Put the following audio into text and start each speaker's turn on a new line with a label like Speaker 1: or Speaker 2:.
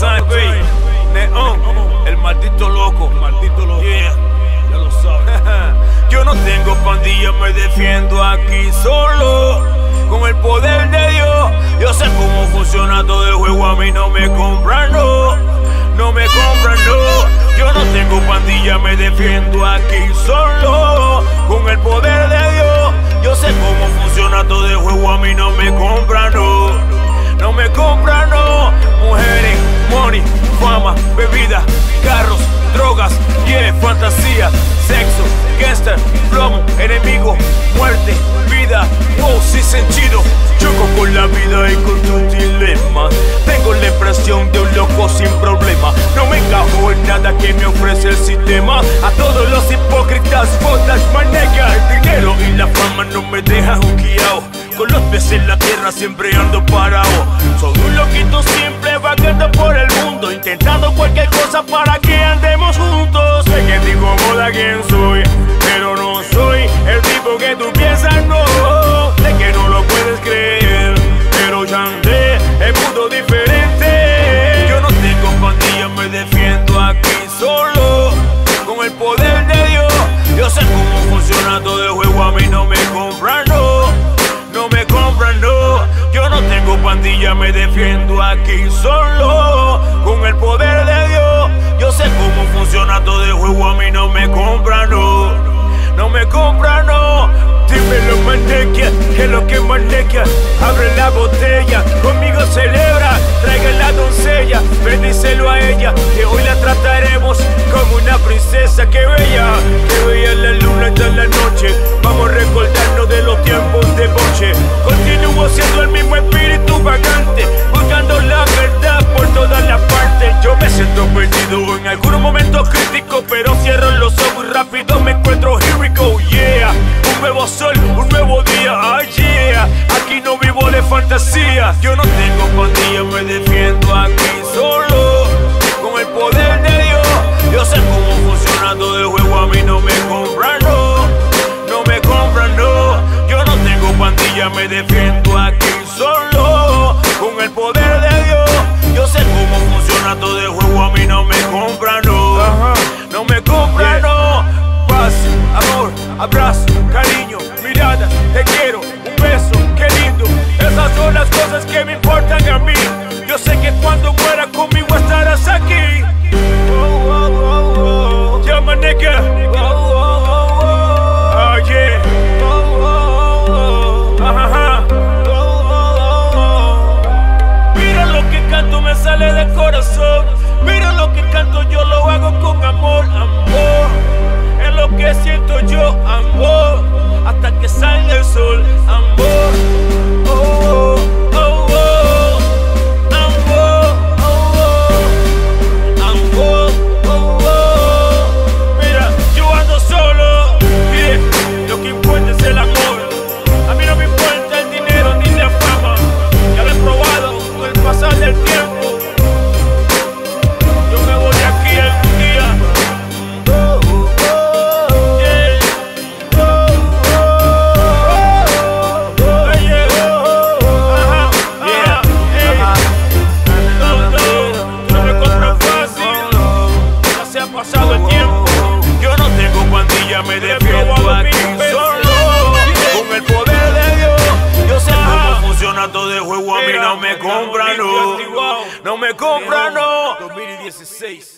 Speaker 1: Neon, el maldito loco.
Speaker 2: Maldito loco.
Speaker 1: Yeah.
Speaker 2: Ya lo sabes.
Speaker 1: Yo no tengo pandilla, me defiendo aquí solo. Con el poder de Dios, yo sé cómo funciona todo el juego. A mí no me compran, no. No me compran, no. Yo no tengo pandilla, me defiendo aquí solo. Con el poder de Dios, yo sé cómo funciona todo el juego. A mí no me compran. No que me ofrece el sistema. A todos los hipócritas, botas, manega. El dinero y la fama no me dejan juqueado. Con los pies en la tierra siempre ando parado. Soy un loquito siempre vagando por el mundo. Intentando cualquier cosa para que defiendo aquí solo. Con el poder de Dios, yo sé cómo funciona todo el juego. A mí no me compran, no. No me compran, no. Dímelo, mantequia, que lo que mantequia. Abre la botella, conmigo celebra. Traiga la doncella, bendícelo a ella. Que hoy la trataremos críticos, pero cierro los ojos y rápido me encuentro. Here we go, yeah. Un nuevo sol, un nuevo día, ah, yeah. Aquí no vivo de fantasía. Yo no tengo pandilla, me defiendo aquí solo. Con el poder de Dios, yo sé cómo funciona todo el juego. A mí no me compran, no. No me compran, no. Yo no tengo pandilla, me defiendo aquí solo. Con el poder de Dios, yo sé cómo funciona todo el juego. A mí no me compran, no. No me compran, no. Paz, amor, abrazo, cariño, mirada, te quiero, un beso, qué lindo. Esas son las cosas que me importan a mí. No me compran, no. No me compran, no.
Speaker 2: 2016.